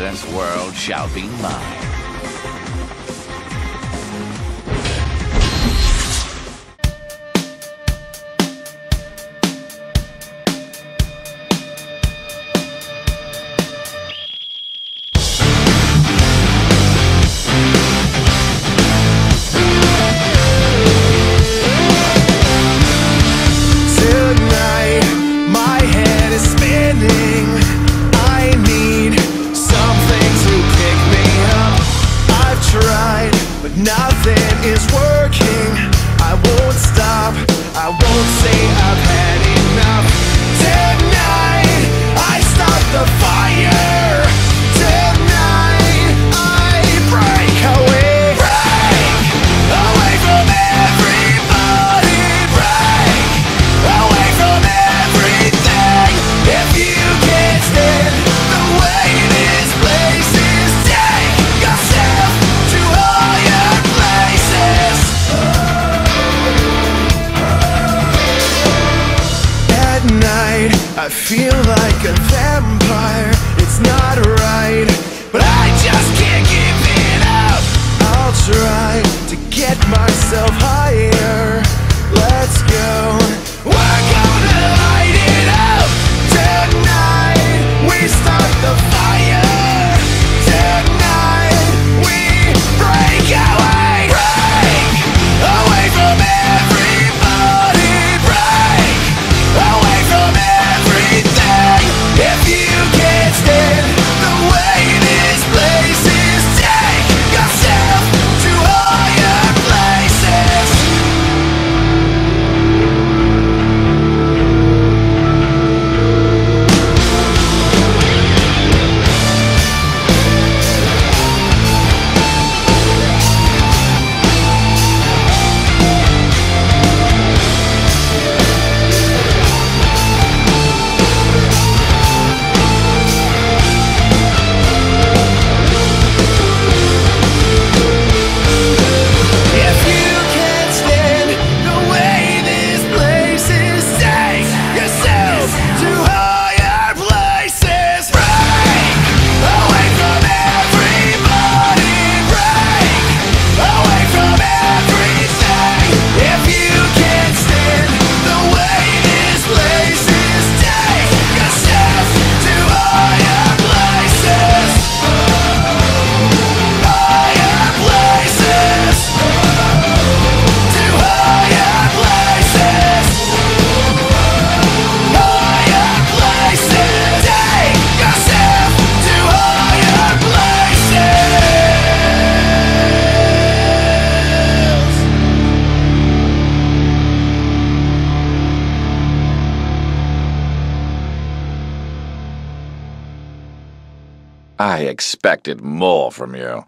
this world shall be mine. I feel like a vampire, it's not right But I just can't give it up. I'll try to get myself higher. Let's go. Work I expected more from you.